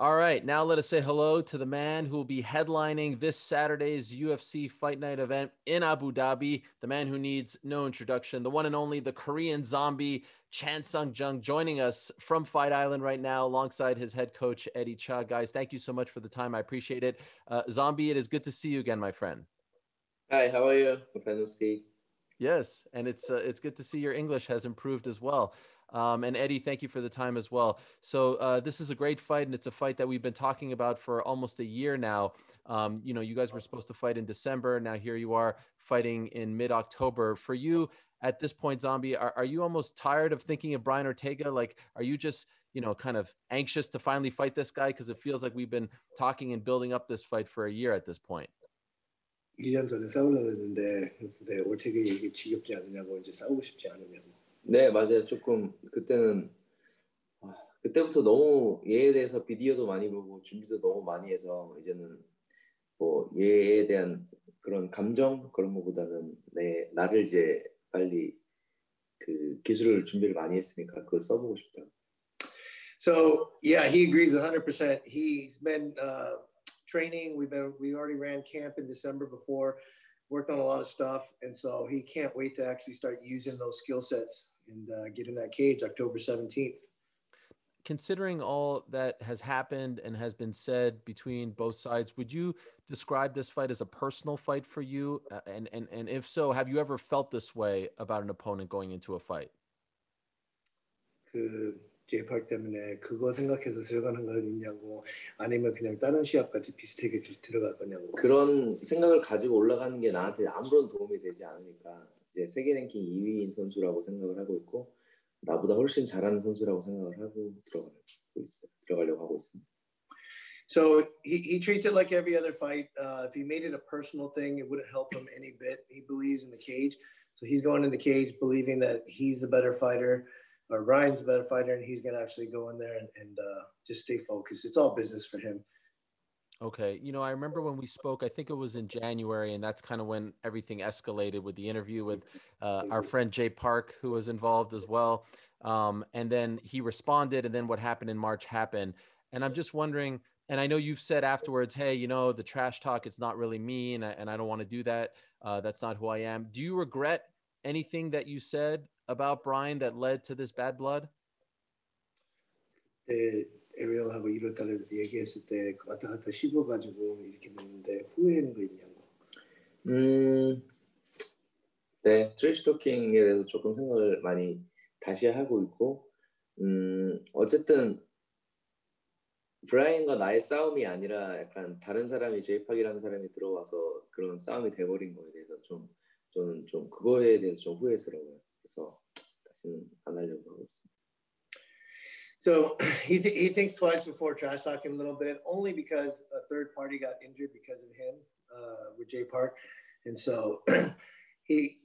All right, now let us say hello to the man who will be headlining this Saturday's UFC Fight Night event in Abu Dhabi. The man who needs no introduction, the one and only, the Korean zombie, Chan Sung Jung, joining us from Fight Island right now alongside his head coach, Eddie Cha. Guys, thank you so much for the time. I appreciate it. Uh, zombie, it is good to see you again, my friend. Hi, how are you? Long see. Yes, and it's uh, it's good to see your English has improved as well. Um, and Eddie, thank you for the time as well. So uh, this is a great fight, and it's a fight that we've been talking about for almost a year now. Um, you know, you guys were supposed to fight in December. Now here you are fighting in mid-October. For you at this point, Zombie, are, are you almost tired of thinking of Brian Ortega? Like, are you just you know kind of anxious to finally fight this guy because it feels like we've been talking and building up this fight for a year at this point? 1년 전에 싸우려고 했는데 근데 올테게 얘기 지겹지 않느냐고 이제 싸우고 싶지 않으냐고 네, 맞아요. 조금 그때는 아, 그때부터 너무 얘에 대해서 비디오도 많이 보고 준비도 너무 많이 해서 이제는 뭐 얘에 대한 그런 감정 그런 것보다는 내 나를 이제 빨리 그 기술을 준비를 많이 했으니까 그걸 써보고 싶다. So yeah, he agrees 100%. He's been uh, training. We've been we already ran camp in December before. Worked on a lot of stuff, and so he can't wait to actually start using those skill sets and uh, get in that cage October 17th. Considering all that has happened and has been said between both sides, would you describe this fight as a personal fight for you? Uh, and, and, and if so, have you ever felt this way about an opponent going into a fight? 그 제이팍 때문에 그거 생각해서 들어가는 거 있냐고 아니면 그냥 다른 시합까지 비슷하게 들어갈 거냐고 그런 생각을 가지고 올라가는 게 나한테 아무런 도움이 되지 않으니까 이제 세계 랭킹 2위인 선수라고 생각을 하고 있고 나보다 훨씬 잘하는 선수라고 생각을 하고 들어가고 있어요. 들어가려고 하고 있습니다. So he, he treats it like every other fight. Uh, if he made it a personal thing, it wouldn't help him any bit. He believes in the cage. So he's going in the cage believing that he's the better fighter. Or Ryan's a better fighter, and he's going to actually go in there and, and uh, just stay focused. It's all business for him. Okay. You know, I remember when we spoke, I think it was in January, and that's kind of when everything escalated with the interview with uh, our friend Jay Park, who was involved as well. Um, and then he responded, and then what happened in March happened. And I'm just wondering, and I know you've said afterwards, hey, you know, the trash talk, it's not really me, and I, and I don't want to do that. Uh, that's not who I am. Do you regret anything that you said about Brian that led to this bad blood? 네, 에리얼하고 1월 달에 얘기했을 때 왔다 갔다 씹어 가지고 이렇게 됐는데 후회하는 거 있냐고. 음, 네, 트래시 토킹에 대해서 조금 생각을 많이 다시 하고 있고, 음, 어쨌든 브라이언과 나의 싸움이 아니라 약간 다른 사람이 제이팍이라는 사람이 들어와서 그런 싸움이 돼버린 거에 대해서 좀 저는 좀 그거에 대해서 좀 후회스러워요. 그래서 다시는 안 하려고 하고 있습니다. So he, th- he thinks twice before trash talking a little bit, only because a third party got injured because of him uh, with Jay Park, and so he,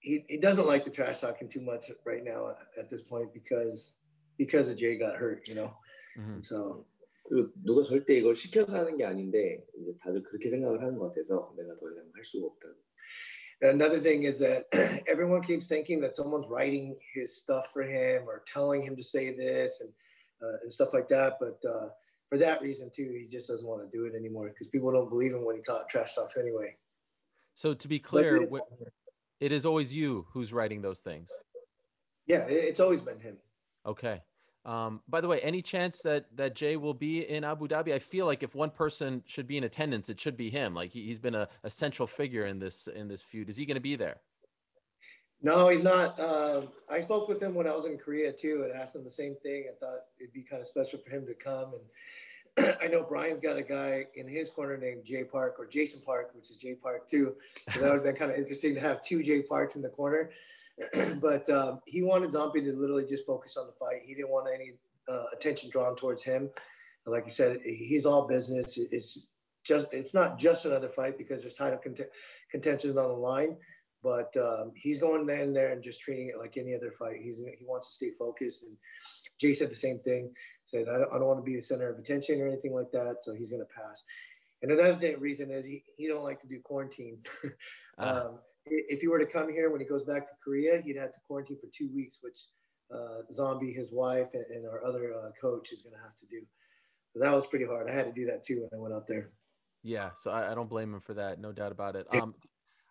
he he doesn't like the trash talking too much right now at this point because because of Jay got hurt, you know. Mm-hmm. So 그리고 누가 절대 이걸 시켜서 하는 게 아닌데 이제 다들 그렇게 생각을 하는 것 같아서 내가 더 이상 할 수가 없다. Another thing is that everyone keeps thinking that someone's writing his stuff for him or telling him to say this and uh, and stuff like that. But uh, for that reason too, he just doesn't want to do it anymore because people don't believe him when he talk trash talks anyway. So to be clear, it is always you who's writing those things. Yeah, it's always been him. Okay. Um, by the way, any chance that that Jay will be in Abu Dhabi? I feel like if one person should be in attendance, it should be him. Like he, has been a, a, central figure in this in this feud. Is he going to be there? No, he's not. Um, I spoke with him when I was in Korea too, and asked him the same thing. I thought it'd be kind of special for him to come. And I know Brian's got a guy in his corner named Jay Park or Jason Park, which is Jay Park too. So that would have been kind of interesting to have two Jay Parks in the corner. but um, he wanted Zombie to literally just focus on the fight. He didn't want any uh, attention drawn towards him. Like I said, he's all business. It's just it's not just another fight because there's title cont- contention on the line. But um, he's going in there and just treating it like any other fight. He's he wants to stay focused. And Jay said the same thing. Said I don't, I don't want to be the center of attention or anything like that. So he's going to pass. And another thing, reason is he, he don't like to do quarantine. uh. um, if he were to come here when he goes back to Korea, he'd have to quarantine for two weeks, which uh, Zombie, his wife, and, and our other uh, coach is going to have to do. So that was pretty hard. I had to do that too when I went out there. Yeah, so I, I don't blame him for that. No doubt about it. Um,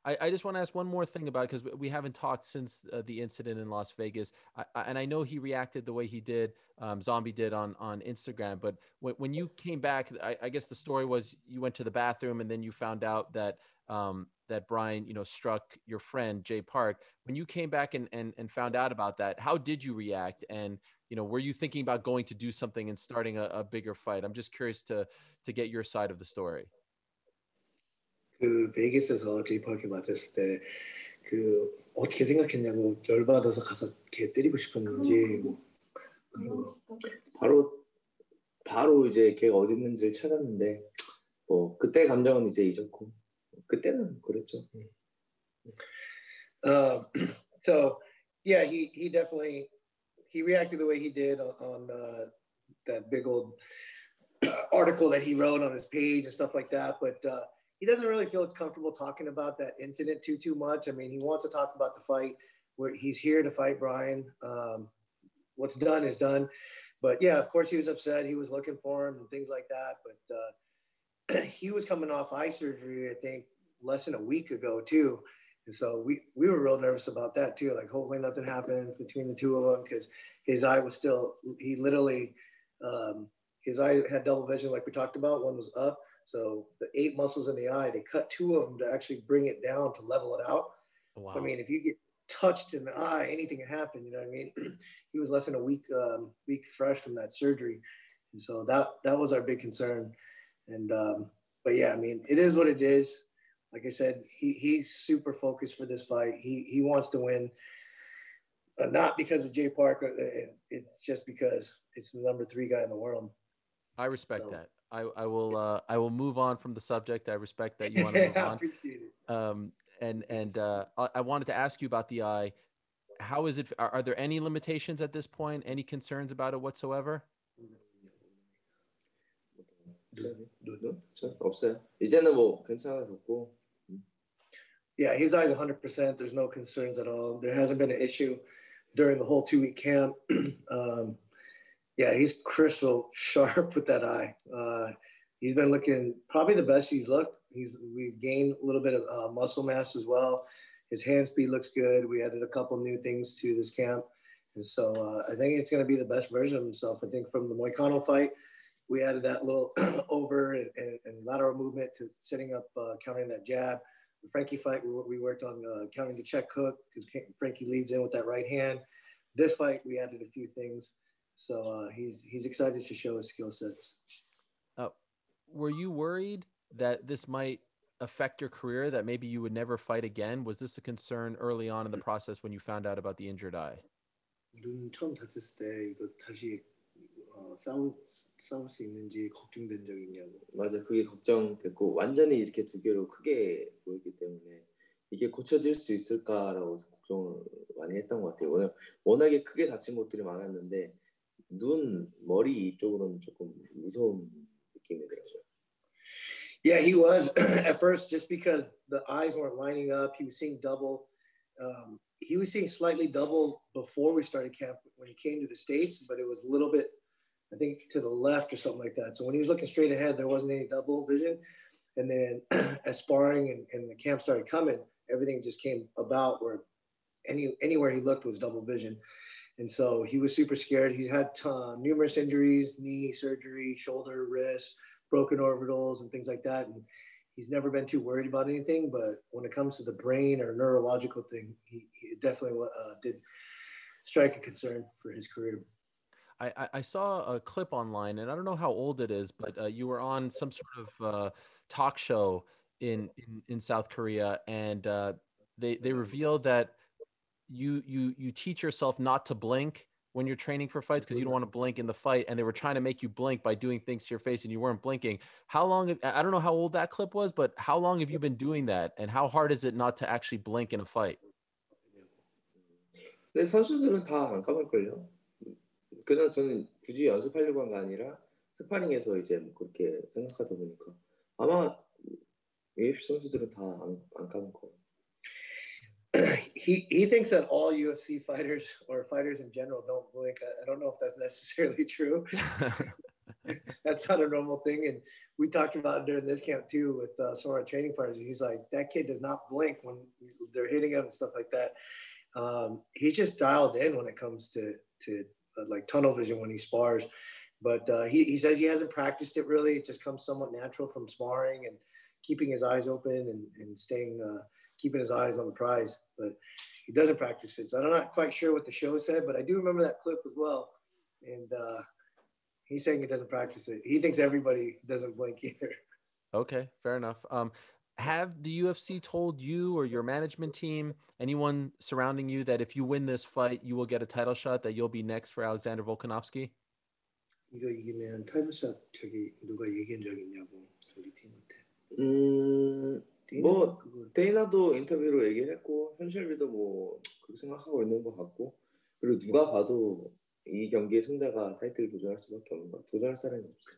I, I just want to ask one more thing about because we haven't talked since uh, the incident in Las Vegas, I, I, and I know he reacted the way he did, um, Zombie did on on Instagram. But when, when you came back, I, guess the story was you went to the bathroom and then you found out that um, that Brian, you know, struck your friend Jay Park. When you came back and, and and found out about that, how did you react? And you know, were you thinking about going to do something and starting a, a bigger fight? I'm just curious to to get your side of the story. 그 베이거스에서 제이파크 맞았을 때 그 어떻게 생각했냐고 열받아서 가서 개 때리고 싶었는지 뭐 바로 바로 이제 걔가 어디 있는지를 찾았는데 뭐 그때 감정은 이제 잊었고 그때는 그랬죠. Um, so yeah, he he definitely he reacted the way he did on, on uh, that big old article that he wrote on his page and stuff like that. But uh, he doesn't really feel comfortable talking about that incident too too much. I mean, he wants to talk about the fight. Where he's here to fight Brian. Um, what's done is done. But yeah, of course he was upset. He was looking for him and things like that. But uh, he was coming off eye surgery, I think, less than a week ago too. And so we we were real nervous about that too. Like hopefully nothing happened between the two of them because his eye was still he literally um, his eye had double vision like we talked about. One was up so the eight muscles in the eye, they cut two of them to actually bring it down to level it out. Wow. I mean, if you get touched in the eye, anything can happen. You know what I mean? he was less than a week um, week fresh from that surgery, and so that that was our big concern. And um, but yeah, I mean, it is what it is. Like I said, he he's super focused for this fight. He he wants to win. Uh, not because of Jay Parker, uh, it's just because it's the number three guy in the world. I respect so. that. I, I will uh, I will move on from the subject. I respect that you want to move on. Um, and and uh, I wanted to ask you about the eye. How is it? Are, are, there any limitations at this point? Any concerns about it whatsoever? Yeah, his eye's 100%. There's no concerns at all. There hasn't been an issue during the whole two week camp. um, yeah, he's crystal sharp with that eye. Uh, he's been looking probably the best he's looked. He's we've gained a little bit of uh, muscle mass as well. His hand speed looks good. We added a couple new things to this camp, and so uh, I think it's going to be the best version of himself. I think from the Moicano fight, we added that little over and, and, and, lateral movement to setting up uh, countering that jab. The Frankie fight, we, we worked on uh, counting the check hook because Frankie leads in with that right hand. This fight, we added a few things so uh, he's he's excited to show his skill sets. Uh, were you worried that this might affect your career? That maybe you would never fight again? Was this a concern early on in the process when you found out about the injured eye? 눈 처음 다쳤을 때 이거 다시 어, 싸울 싸울 수 있는지 걱정된 적 있냐고. 맞아, 그게 걱정됐고 완전히 이렇게 두 개로 크게 보이기 때문에 이게 고쳐질 수 있을까라고 걱정을 많이 했던 것 같아요. 워낙에 크게 다친 곳들이 많았는데 눈, 머리 쪽으로는 조금 무서운 느낌이더라고요. Yeah, he was at first just because the eyes weren't lining up. He was seeing double. Um, he was seeing slightly double before we started camp when he came to the States, but it was a little bit, I think, to the left or something like that. So when he was looking straight ahead, there wasn't any double vision. And then as sparring and, and the camp started coming, everything just came about where any anywhere he looked was double vision. And so he was super scared. He had uh, numerous injuries, knee surgery, shoulder, wrist, broken orbitals, and things like that. And he's never been too worried about anything. But when it comes to the brain or neurological thing, he, he definitely uh, did strike a concern for his career. I, I, saw a clip online, and I don't know how old it is, but uh, you were on some sort of uh, talk show in, in, in South Korea, and uh, they they revealed that you you you teach yourself not to blink when you're training for fights because you don't want to blink in the fight and they were trying to make you blink by doing things to your face and you weren't blinking how long i don't know how old that clip was but how long have you been doing that and how hard is it not to actually blink in a fight 네, 선수들은 다안 까먹을걸요. 그냥 저는 굳이 연습하려고 한 게 아니라 스파링에서 이제 뭐 그렇게 생각하다 보니까 아마 UFC 선수들은 다안 안 까먹을 거예요. he he thinks that all UFC fighters or fighters in general don't blink. I, I don't know if that's necessarily true. that's not a normal thing. And we talked about it during this camp too with uh, some of our training partners. He's like, that kid does not blink when they're hitting him and stuff like that. Um, he's just dialed in when it comes to to uh, like tunnel vision when he spars. But uh, he, he says he hasn't practiced it really. It just comes somewhat natural from sparring and keeping his eyes open and, and staying, uh, keeping his eyes on the prize. But he doesn't practice it. So I'm not quite sure what the show said, but I do remember that clip as well. And uh, he's saying he doesn't practice it. He thinks everybody doesn't blink either. Okay, fair enough. Um, have the UFC told you or your management team, anyone surrounding you, that if you win this fight, you will get a title shot, that you'll be next for Alexander Volkanovski? 이거 이기면 타임샷 저기 누가 얘기한 적 있냐고 우리 팀한테. 음, 뭐 데이나도 인터뷰로 얘기했고 현실비도 뭐 그렇게 생각하고 있는 것 같고 그리고 누가 봐도 이 경기의 승자가 타이틀 도전할 수밖에 없는 것 도전할 사람이 없어.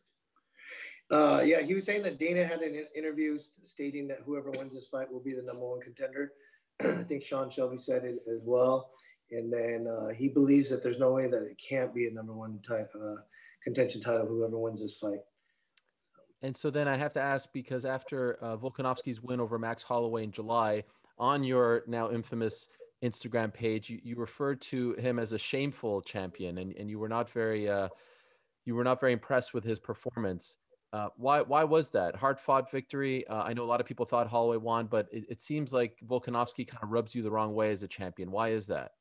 Uh, yeah, he was saying that Dana had an interview stating that whoever wins this fight will be the number one contender. I think Sean Shelby said it as well. And then uh, he believes that there's no way that it can't be a number one type, uh, contention title, whoever wins this fight. And so then I have to ask because after uh, Volkanovski's win over Max Holloway in July, on your now infamous Instagram page, you, you referred to him as a shameful champion, and, and you were not very uh, you were not very impressed with his performance. Uh, why why was that hard fought victory? Uh, I know a lot of people thought Holloway won, but it, it seems like Volkanovski kind of rubs you the wrong way as a champion. Why is that?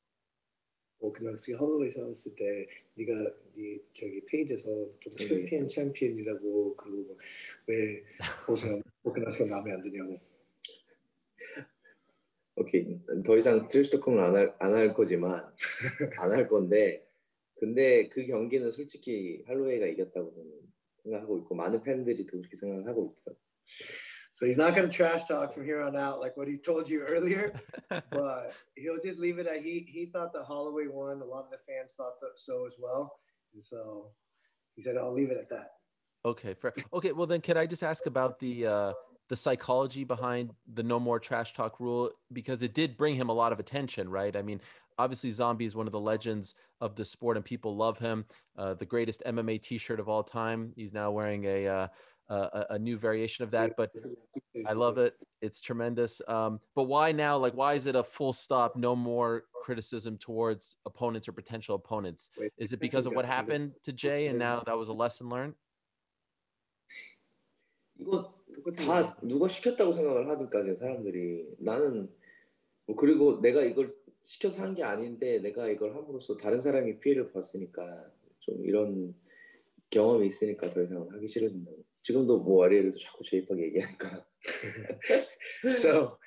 볼카novski 홀로웨이 싸웠을 때 네가 네 저기 페이지에서 좀 챔피언 챔피언이라고 그러고 왜 보세요 볼카novski가 마음에 안 드냐고. 오케이 더 이상 트리스토크는 안할 거지만 안 할 건데 근데 그 경기는 솔직히 할로웨이가 이겼다고 생각하고 있고 많은 팬들이 그렇게 생각하고 있고요. So he's not going to trash talk from here on out, like what he told you earlier, but he'll just leave it at he he thought the Holloway won. A lot of the fans thought that so as well, and so he said, "I'll leave it at that." Okay, fair. Okay, well then, can I just ask about the uh, the psychology behind the no more trash talk rule because it did bring him a lot of attention, right? I mean, obviously Zombie is one of the legends of the sport and people love him. Uh, the greatest MMA T-shirt of all time. He's now wearing a uh, a, a, new variation of that, but I love it. It's tremendous. Um, but why now? Like, why is it a full stop? No more criticism towards opponents or potential opponents. Is it because of what happened to Jay, and now that was a lesson learned? 이거 다 누가 시켰다고 생각을 하니까 사람들이 나는 뭐 그리고 내가 이걸 시켜서 한 게 아닌데 내가 이걸 함으로써 다른 사람이 피해를 봤으니까 좀 이런 경험이 있으니까 더 이상 하기 싫어진다고. 지금도 뭐 아리엘도 자꾸 제입하게 얘기하니까. so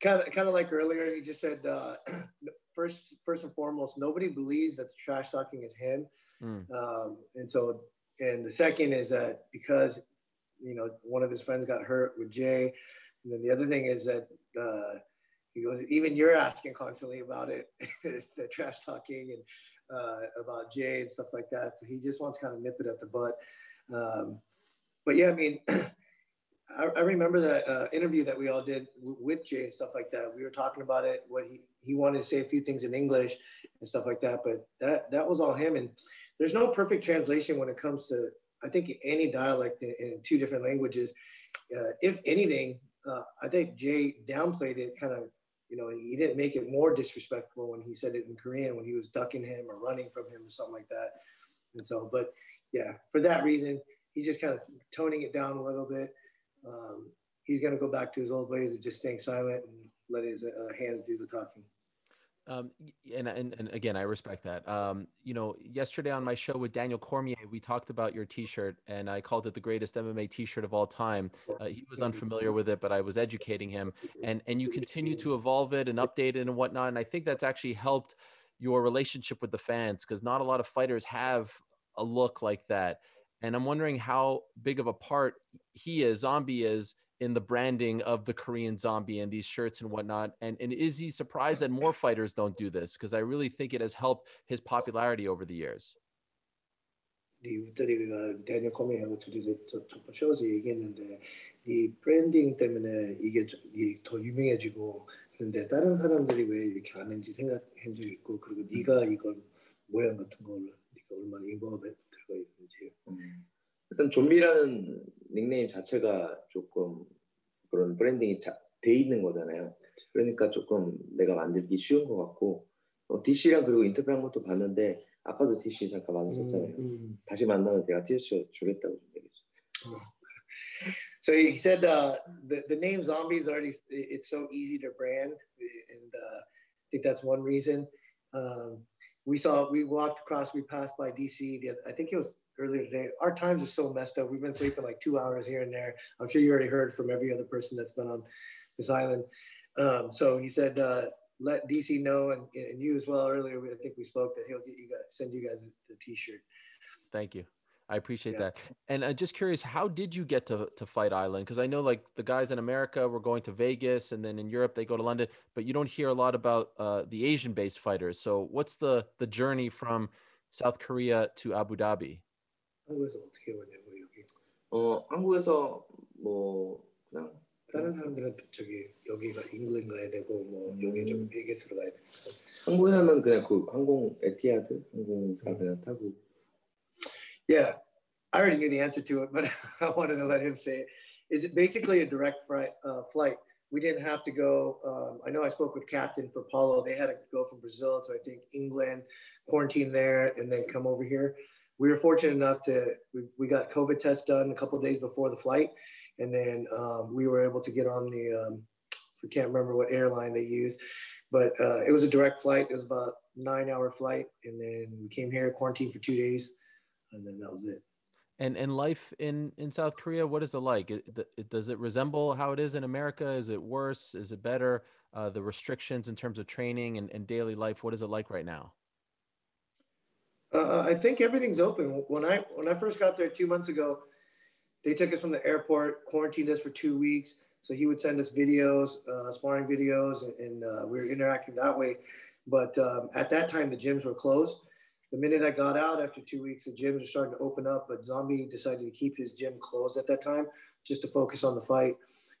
kind of kind of like earlier, he just said uh, first first and foremost, nobody believes that the trash talking is him, mm. um, and so and the second is that because you know one of his friends got hurt with Jay, and then the other thing is that. Uh, he goes, even you're asking constantly about it, the trash talking and uh, about Jay and stuff like that. So he just wants to kind of nip it at the butt. Um, but yeah, I mean, I, I, remember that uh, interview that we all did with Jay and stuff like that. We were talking about it. What he he wanted to say a few things in English and stuff like that. But that that was all him. And there's no perfect translation when it comes to I think any dialect in, in two different languages. Uh, if anything, uh, I think Jay downplayed it kind of. You know, he didn't make it more disrespectful when he said it in Korean when he was ducking him or running from him or something like that. And so, but yeah, for that reason, he's just kind of toning it down a little bit. Um, he's going to go back to his old ways of just staying silent and let his uh, hands do the talking. Um, and, and, and again, I respect that. Um, you know, yesterday on my show with Daniel Cormier, we talked about your T-shirt, and I called it the greatest MMA T-shirt of all time. Uh, he was unfamiliar with it, but I was educating him, and and you continue to evolve it and update it and whatnot. And I think that's actually helped your relationship with the fans because not a lot of fighters have a look like that. And I'm wondering how big of a part he is, Zombie is, in the branding of the Korean zombie and these shirts and whatnot. And, and is he surprised that more fighters don't do this? Because I really think it has helped his popularity over the years. 네 우리가 데니얼 코미하고 둘이서 저번 쇼에서 얘기했는데 네 브랜딩 때문에 이게 더 유명해지고 그런데 다른 사람들이 왜 이렇게 하는지 생각한 적 있고 그리고 네가 이걸 모양 같은 걸 네가 얼마나 인volve 들 어가 있는지. 음. 일단 좀비라는 닉네임 자체가 조금 그런 브랜딩이 자, 돼 있는 거잖아요. 그러니까 조금 내가 만들기 쉬운 것 같고 어, DC랑 그리고 인터뷰한 것도 봤는데 아까도 DC 잠깐 만났었잖아요. 음, 음. 다시 만나면 내가 티셔츠 주겠다고 좀 얘기했어요. So he said uh, the the name zombies already it's so easy to brand, and uh, I think that's one reason. Um, we saw we walked across, we passed by DC. The, I think it was earlier today. Our times are so messed up. We've been sleeping like two hours here and there. I'm sure you already heard from every other person that's been on this island. Um, so he said, uh, let DC know and, and you as well earlier. I think we spoke that he'll get you guys, send you guys the t-shirt. Thank you. I appreciate Yeah. that. And uh, just curious, how did you get to, to Fight Island? Because I know like the guys in America were going to Vegas and then in Europe they go to London, but you don't hear a lot about uh, the Asian based fighters. So what's the, the journey from South Korea to Abu Dhabi? 한국에서 어떻게 오냐고 여기. 어 한국에서 뭐 그냥 다른 사람들은 저기 여기가 잉글랜드 가야 되고 뭐 여기 좀 베이거스로 가야 되고. 한국에서는 그냥 그 항공 에티하드 항공사 그냥 타고 yeah, I already knew the answer to it, but I wanted to let him say it. Is it basically a direct flight? Uh, flight? We didn't have to go. Um, I know I spoke with Captain for Paulo. They had to go from Brazil to I think England, quarantine there, and then come over here. We were fortunate enough to we, we got COVID test done a couple days before the flight, and then um, we were able to get on the. Um, I can't remember what airline they used, but uh, it was a direct flight. It was about nine hour flight, and then we came here, quarantined for two days, and then that was it. And and life in in South Korea, what is it like? It, it, does it resemble how it is in America? Is it worse? Is it better? Uh, the restrictions in terms of training and, and daily life, what is it like right now? Uh, I think everything's open. When I when I first got there two months ago, they took us from the airport, quarantined us for two weeks. So he would send us videos, uh, sparring videos, and, and uh, we were interacting that way. But um, at that time, the gyms were closed the minute I got out after two weeks, the gyms were starting to open up, but Zombie decided to keep his gym closed at that time just to focus on the fight.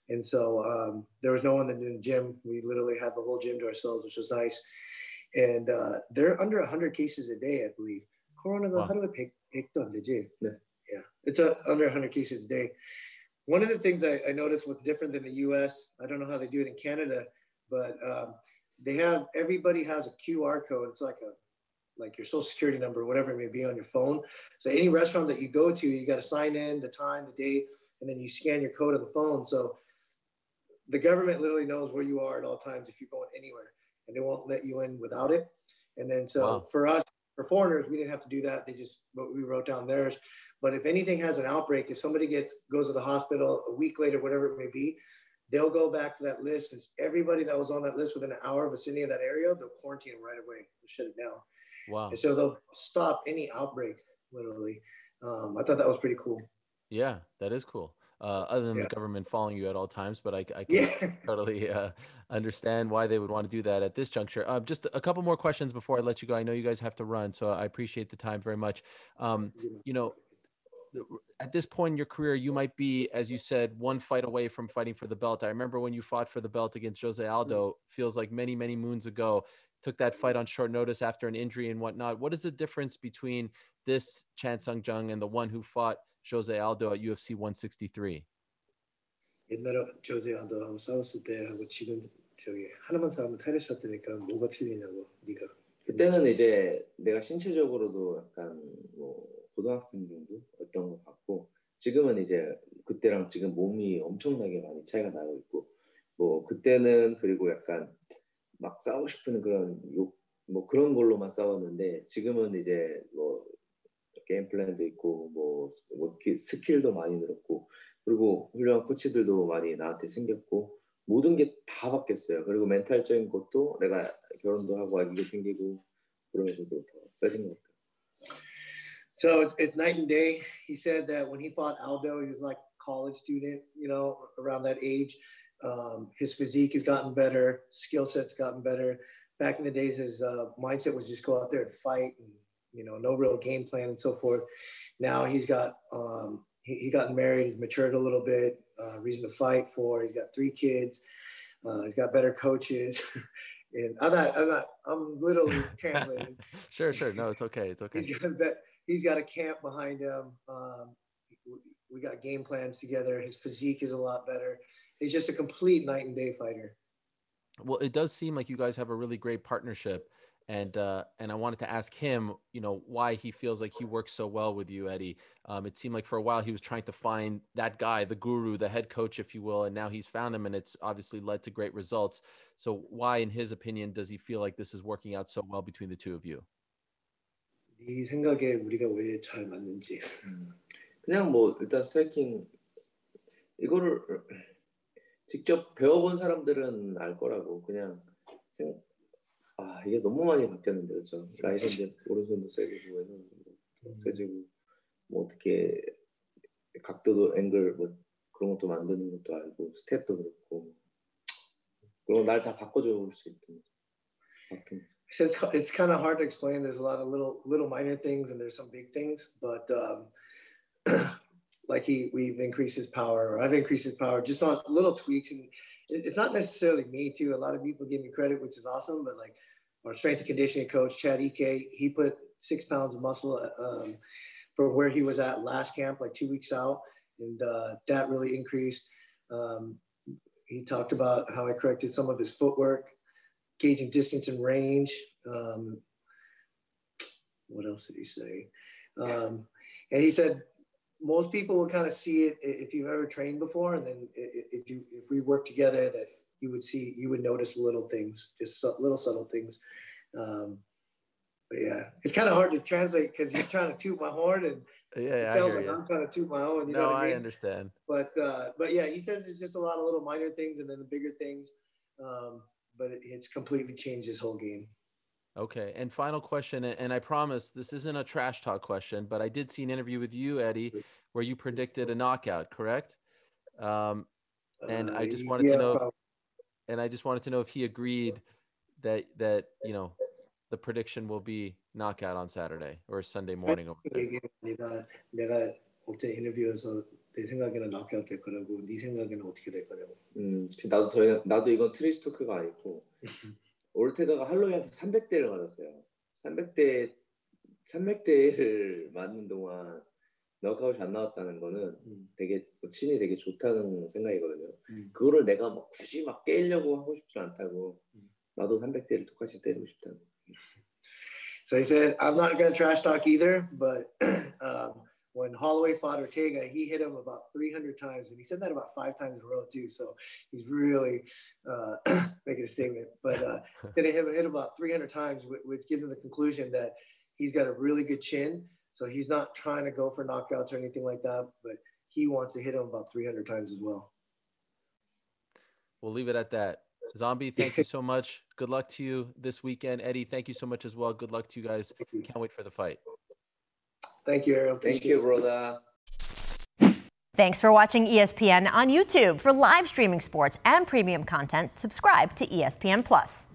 And so um, there was no one in the gym. We literally had the whole gym to ourselves, which was nice. And uh, they're under 100 cases a day, I believe. Corona, wow. how do I pick on the gym? Yeah, it's a under 100 cases a day. One of the things I, I, noticed what's different than the US, I don't know how they do it in Canada, but um, they have everybody has a QR code. It's like a like your social security number, whatever it may be on your phone. So any restaurant that you go to, you got to sign in the time, the date, and then you scan your code on the phone. So the government literally knows where you are at all times if you're going anywhere, and they won't let you in without it. And then so Wow. for us, for foreigners, we didn't have to do that. They just we wrote down theirs. But if anything has an outbreak, if somebody gets goes to the hospital a week later, whatever it may be, they'll go back to that list. And everybody that was on that list within an hour of vicinity of that area, they'll quarantine right away. They'll shut it down. Wow. And so they'll stop any outbreak, literally. Um, I thought that was pretty cool. Yeah, that is cool. Uh, other than Yeah. the government following you at all times, but I, I can Yeah. totally uh, understand why they would want to do that at this juncture. Uh, just a couple more questions before I let you go. I know you guys have to run, so I appreciate the time very much. Um, you know, at this point in your career, you might be, as you said, one fight away from fighting for the belt. I remember when you fought for the belt against Jose Aldo, feels like many, many moons ago. Took that fight on short notice after an injury and whatnot. What is the difference between this Chan Sung Jung and the one who fought Jose Aldo at UFC 163? 옛날에 조제아도 싸웠을 때 하고 지금 저기 하나만 싸우면 타이레 뜨니까 뭐가 틀리냐고 네가 그때는 이제 내가 신체적으로도 약간 뭐 고등학생 정도 어떤 것 같고 지금은 이제 그때랑 지금 몸이 엄청나게 많이 차이가 나고 있고 뭐 그때는 그리고 약간 막 싸우고 싶은 그런 욕 뭐 그런 걸로만 싸웠는데 지금은 이제 뭐 게임 플랜도 있고 뭐, 뭐 기- 스킬도 많이 늘었고 그리고 훌륭한 코치들도 많이 나한테 생겼고 모든 게 다 바뀌었어요. 그리고 멘탈적인 것도 내가 결혼도 하고 아기도 생기고 그러면서도 더 세진 것 같아요. So it's, night and day. He said that when he fought Aldo, he was like college student, you know, around that age. Um, his physique has gotten better, skill set's gotten better. Back in the days, his uh, mindset was just go out there and fight, and you know, no real game plan and so forth. Now he's got um, he, he got married, he's matured a little bit, uh, reason to fight for. He's got three kids. Uh, he's got better coaches. and I'm not, I'm not, I'm literally translating. sure, sure. No, it's okay. It's okay. He's got that. He's got a camp behind him. Um, we got game plans together. His physique is a lot better. He's just a complete night and day fighter. Well, it does seem like you guys have a really great partnership and uh, and I wanted to ask him, you know, why he feels like he works so well with you, Eddie. Um, it seemed like for a while he was trying to find that guy, the guru, the head coach, if you will, and now he's found him, and it's obviously led to great results. So, why, in his opinion, does he feel like this is working out so well between the two of you? 네 생각에 우리가 왜 잘 맞는지. 그냥 뭐 일단 스트라이킹 이거를 직접 배워본 사람들은 알 거라고 그냥 생, 아 이게 너무 많이 바뀌었는데 그렇죠. 라이선드 오른손도 세지고 왼손도 세지고 뭐 어떻게 각도도 앵글 뭐 그런 것도 만드는 것도 알고 스텝도 그렇고 그리고 날 다 바꿔줄 수 있게 바뀐. It's, it's kind of hard to explain. There's a lot of little little minor things and there's some big things, but um, like he we've increased his power or I've increased his power just on little tweaks and it's not necessarily me too. A lot of people give me credit, which is awesome, but like our strength and conditioning coach, Chad Ike, he put six pounds of muscle um, from where he was at last camp, like two weeks out. And uh, that really increased. Um, he talked about how I corrected some of his footwork, gauging distance and range. Um, what else did he say? Um, and he said most people will kind of see it if you've ever trained before, and then if you if we work together, that you would see you would notice little things, just little subtle things. Um, but yeah, it's kind of hard to translate because he's trying to toot my horn, and yeah, it sounds like you. I'm trying to toot my own. You no, know what I, mean? I understand. But uh, but yeah, he says it's just a lot of little minor things, and then the bigger things. Um, but it, it's completely changed his whole game. Okay. And final question, and I promise this isn't a trash talk question, but I did see an interview with you, Eddie, where you predicted a knockout, correct? Um, and uh, I just wanted yeah, to know, probably. and I just wanted to know if he agreed that that you know the prediction will be knockout on Saturday or Sunday morning. Over 내가 내가 어제 인터뷰에서 내 생각에는 knockout 될 거라고, 네 생각에는 어떻게 될 거냐고. 음, 나도 저희 나도 이건 트레이스 토크가 아니고. 올테가가 할로윈한테 300대를 맞았어요. 300대 300대를 맞는 동안 너카웃이 안 나왔다는 거는 음. 되게 친이 되게 좋다는 생각이거든요. 음. 그거를 내가 막 굳이 막 깨려고 하고 싶지 않다고 음. 나도 300대를 똑같이 때리고 싶다는. So he said, I'm not going to trash talk either, but when Holloway fought Ortega, he hit him about 300 times, and he said that about five times in a row too. So he's really uh, making a statement. But uh, hit him hit about 300 times, which gives him the conclusion that he's got a really good chin. So he's not trying to go for knockouts or anything like that, but he wants to hit him about 300 times as well. We'll leave it at that. Zombie, thank you so much. Good luck to you this weekend. Eddie, thank you so much as well. Good luck to you guys. Can't wait for the fight. Thank you, Aaron. Thank you, brother. Thanks for watching ESPN on YouTube. For live streaming sports and premium content, subscribe to ESPN Plus.